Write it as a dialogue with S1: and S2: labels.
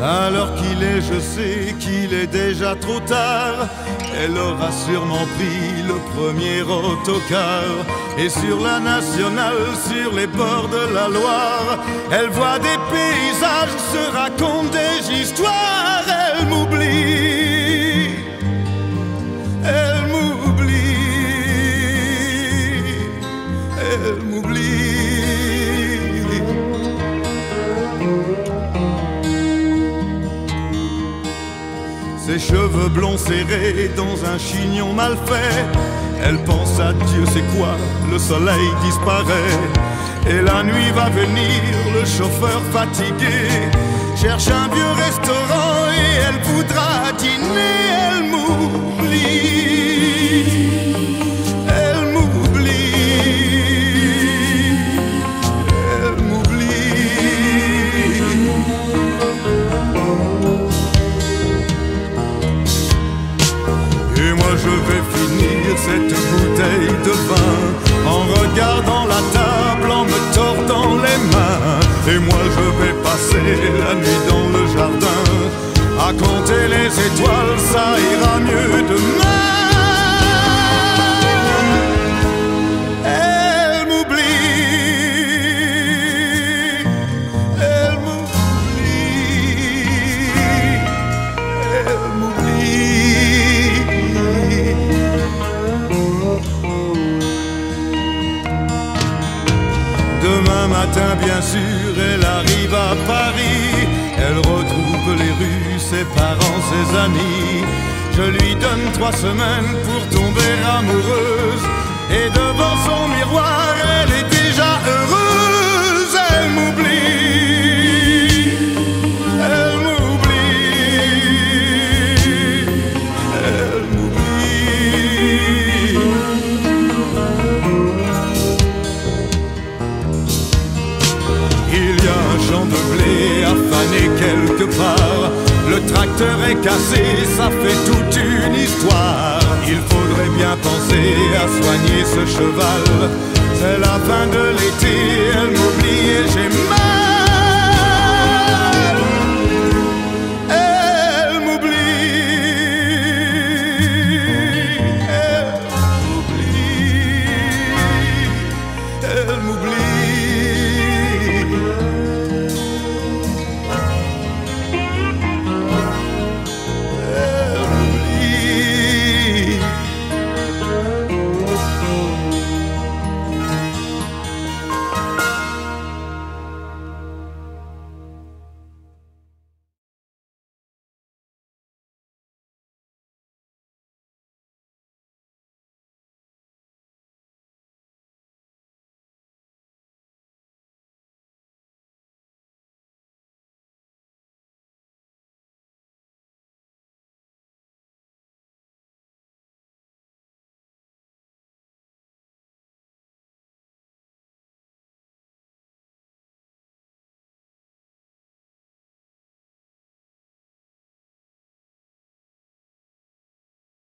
S1: je sais qu'il est déjà trop tard. Elle aura sûrement pris le premier autocar. Et sur la nationale, sur les bords de la Loire, elle voit des paysages, se raconte des histoires. Elle m'oublie. Cheveux blonds serrés dans un chignon mal fait. Elle pense à Dieu, c'est quoi? Le soleil disparaît. Et la nuit va venir, le chauffeur fatigué cherche un vieux restaurant et elle voudra dîner. Je vais finir cette bouteille de vin en regardant la table, en me tordant les mains. Et moi je vais passer la nuit dans le jardin à compter les étoiles, ça ira mieux demain. Bien sûr, elle arrive à Paris. Elle retrouve les rues, ses parents, ses amis. Je lui donne trois semaines pour tomber amoureuse. Et devant son miroir, elle quelque part. Le tracteur est cassé, ça fait toute une histoire. Il faudrait bien penser à soigner ce cheval. C'est la fin de l'été, elle m'oublie et j'ai